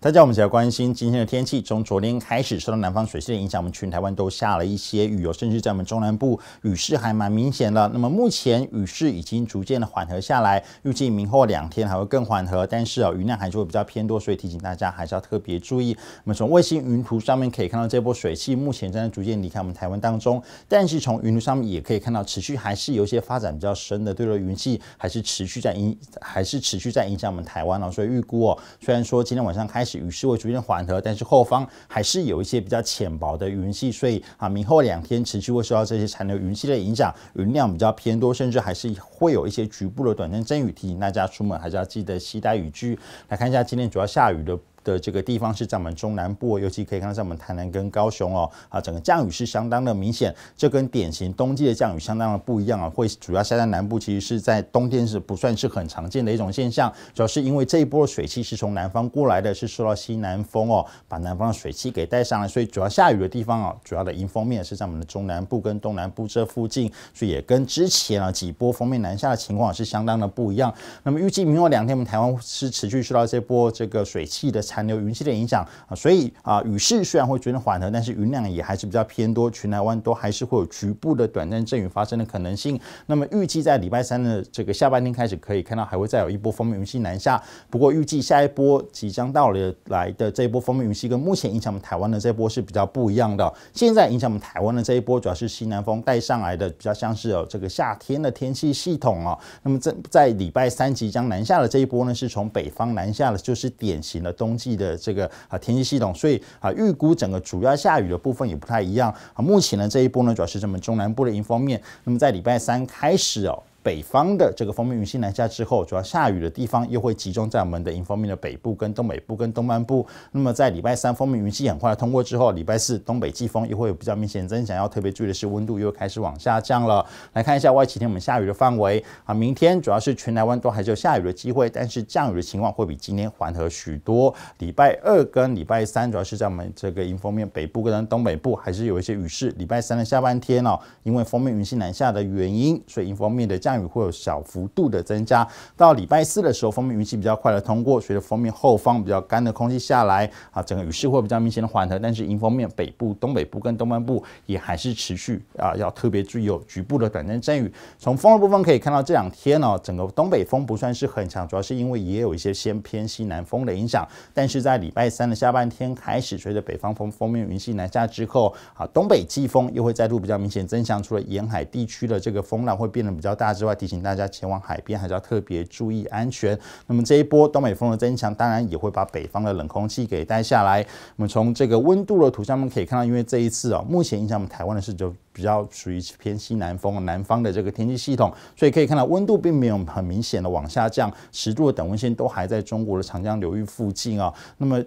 大家，我们再来关心今天的天气。从昨天开始，受到南方水系的影响，我们全台湾都下了一些雨哦，甚至在我们中南部雨势还蛮明显的。那么目前雨势已经逐渐的缓和下来，预计明后两天还会更缓和，但是哦，雨量还是会比较偏多，所以提醒大家还是要特别注意。我们从卫星云图上面可以看到，这波水汽目前正在逐渐离开我们台湾当中，但是从云图上面也可以看到，持续还是有一些发展比较深的对流云系，还是持续在影，还是持续在影响我们台湾哦。所以预估哦，虽然说今天晚上开始雨势会逐渐缓和，但是后方还是有一些比较浅薄的云系，所以啊，明后两天持续会受到这些残留云系的影响，云量比较偏多，甚至还是会有一些局部的短暂阵雨。提醒大家出门还是要记得携带雨具。来看一下今天主要下雨的。的这个地方是在我们中南部，尤其可以看到在我们台南跟高雄哦，啊，整个降雨是相当的明显，这跟典型冬季的降雨相当的不一样啊，会主要下在南部，其实是在冬天是不算是很常见的一种现象，主要是因为这一波水汽是从南方过来的，是受到西南风哦，把南方的水汽给带上来，所以主要下雨的地方啊，主要的迎风面是在我们的中南部跟东南部这附近，所以也跟之前啊几波锋面南下的情况是相当的不一样。那么预计明后两天我们台湾是持续受到这波这个水汽的残留云系的影响。啊，所以啊，雨势虽然会觉得缓和，但是云量也还是比较偏多，全台湾都还是会有局部的短暂阵雨发生的可能性。那么预计在礼拜三的这个下半天开始，可以看到还会再有一波锋面云系南下。不过预计下一波即将到了来的这一波锋面云系，跟目前影响我们台湾的这一波是比较不一样的。现在影响我们台湾的这一波，主要是西南风带上来的，比较像是有这个夏天的天气系统啊。那么在在礼拜三即将南下的这一波呢，是从北方南下的，就是典型的冬季的这个。啊，天气系统，所以啊，预估整个主要下雨的部分也不太一样啊。目前呢，这一波呢，主要是这么中南部的一方面，那么在礼拜三开始哦。北方的这个锋面云系南下之后，主要下雨的地方又会集中在我们的迎风面的北部、跟东北部、跟东半部。那么在礼拜三锋面云系很快通过之后，礼拜四东北季风又会有比较明显增强。要特别注意的是，温度又开始往下降了。来看一下外几天我们下雨的范围啊，明天主要是全台湾都还是有下雨的机会，但是降雨的情况会比今天缓和许多。礼拜二跟礼拜三主要是在我们这个迎风面北部跟东北部还是有一些雨势。礼拜三的下半天哦，因为锋面云系南下的原因，所以迎风面的降雨会有小幅度的增加，到礼拜四的时候，锋面云系比较快的通过，随着锋面后方比较干的空气下来，啊，整个雨势会比较明显的缓和。但是迎风面北部、东北部跟东半部也还是持续啊，要特别注意有局部的短暂阵雨。从风的部分可以看到，这两天呢，整个东北风不算是很强，主要是因为也有一些先偏西南风的影响。但是在礼拜三的下半天开始，随着北方风锋面云系南下之后，啊，东北季风又会再度比较明显增强，除了沿海地区的这个风浪会变得比较大之外，要提醒大。大家前往海边还是要特别注意安全。那么这一波东北风的增强，当然也会把北方的冷空气给带下来。我们从这个温度的图上面可以看到，因为这一次啊，目前影响我们台湾的是就比较属于偏西南风，南方的这个天气系统，所以可以看到温度并没有很明显的往下降，十度的等温线都还在中国的长江流域附近啊。那么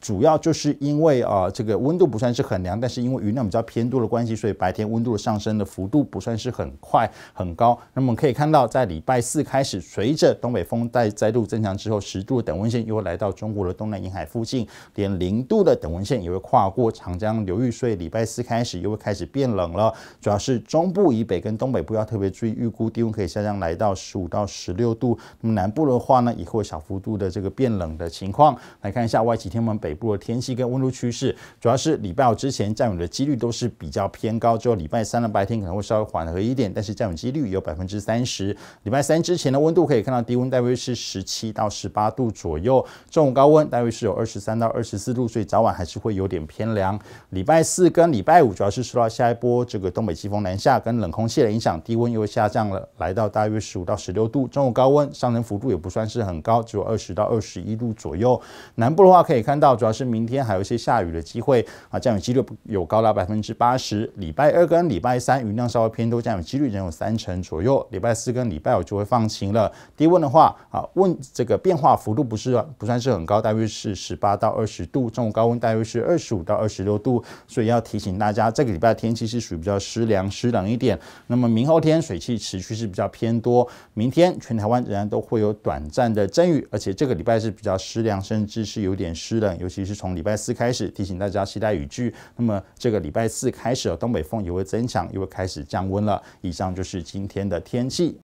主要就是因为啊，这个温度不算是很凉，但是因为云量比较偏多的关系，所以白天温度的上升的幅度不算是很快很高。那么可以看到，在礼拜四开始，随着东北风再再度增强之后，十度的等温线又会来到中国的东南沿海附近，连零度的等温线也会跨过长江流域，所以礼拜四开始又会开始变冷了。主要是中部以北跟东北部要特别注意，预估低温可以下降来到十五到十六度。那么南部的话呢，也会小幅度的这个变冷的情况。来看一下外几天我们北部的天气跟温度趋势，主要是礼拜五之前降雨的几率都是比较偏高，只有礼拜三的白天可能会稍微缓和一点，但是降雨几率有百分之三十。礼拜三之前的温度可以看到低温大约是十七到十八度左右，中午高温大约是有二十三到二十四度，所以早晚还是会有点偏凉。礼拜四跟礼拜五主要是受到下一波这个东北季风南下跟冷空气的影响，低温又下降了，来到大约十五到十六度，中午高温上升幅度也不算是很高，只有二十到二十一度左右。南部的话可以看到，主要是。明天还有一些下雨的机会啊，降雨几率有高达百分之八十。礼拜二跟礼拜三雨量稍微偏多，降雨几率仍有三成左右。礼拜四跟礼拜五就会放晴了。低温的话啊，温这个变化幅度不是不算是很高，大约是十八到二十度。中午高温大约是二十五到二十六度，所以要提醒大家，这个礼拜天气是属于比较湿凉、湿冷一点。那么明后天水汽持续是比较偏多，明天全台湾仍然都会有短暂的阵雨，而且这个礼拜是比较湿凉，甚至是有点湿冷，尤其是从礼拜四开始提醒大家期待雨具。那么这个礼拜四开始，东北风也会增强，也会开始降温了。以上就是今天的天气。